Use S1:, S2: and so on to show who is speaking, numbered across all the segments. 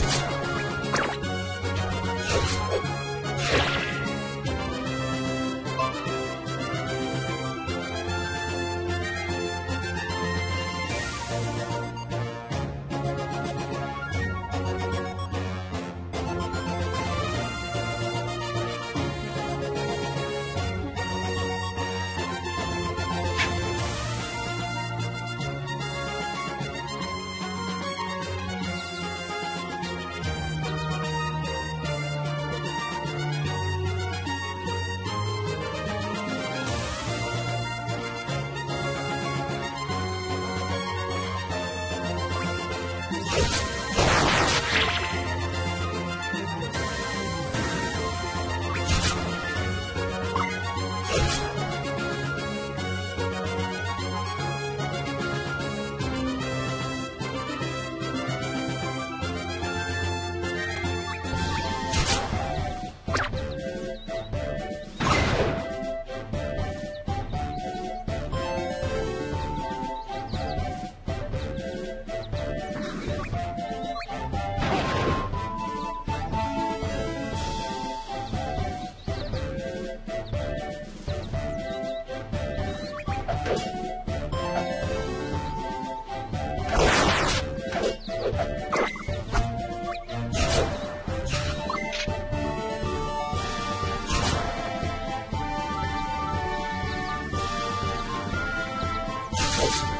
S1: Thank you. Thanks.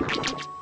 S1: you